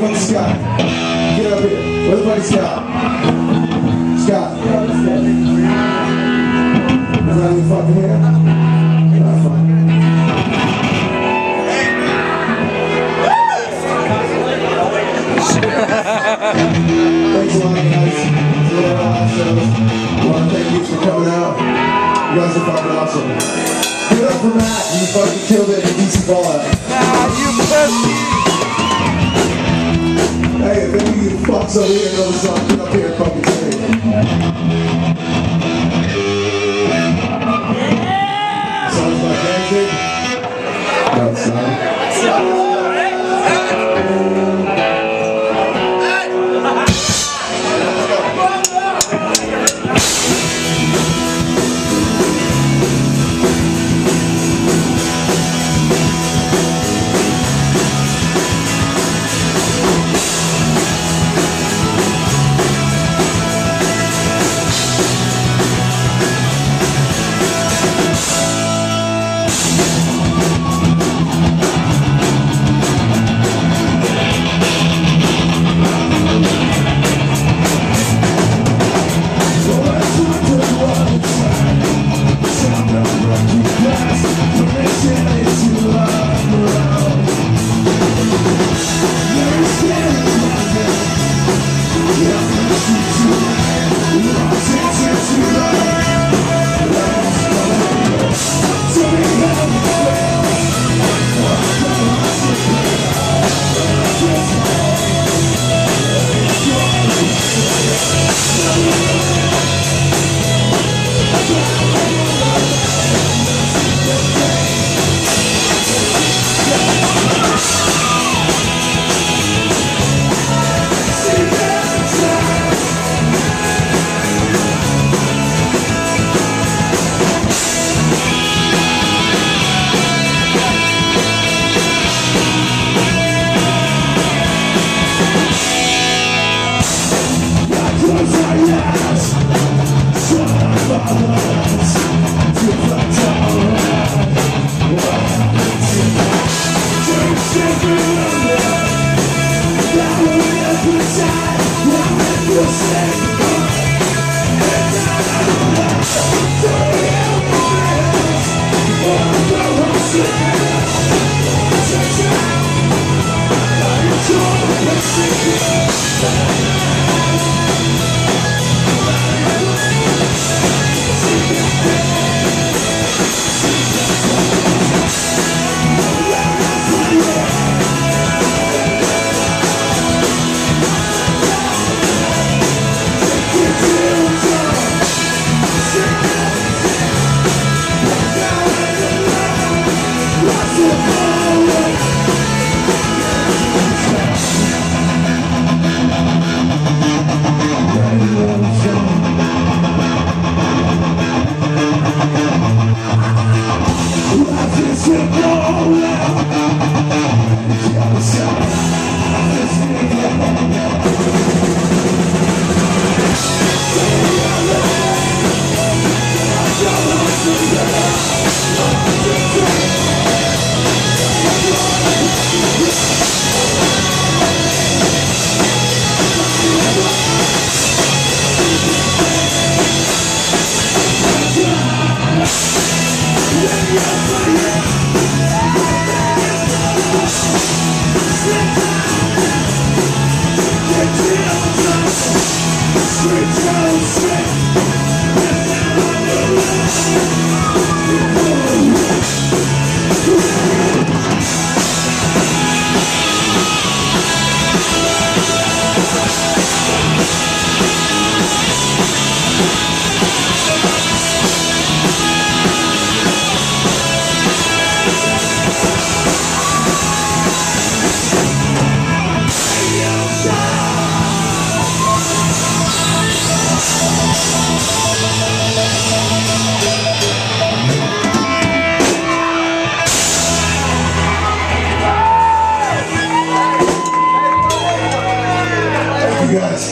Is Scott? Get up here. Is Scott? Scott. Is that any fucking here? Nah, fuck. Thanks a lot, guys. It's a show. I want to thank you for coming out. You guys are fucking awesome. Give it up for Matt. You fucking killed it in DC Fallout. Hey, if any of you fucks over here know the song, get up here Thank you guys.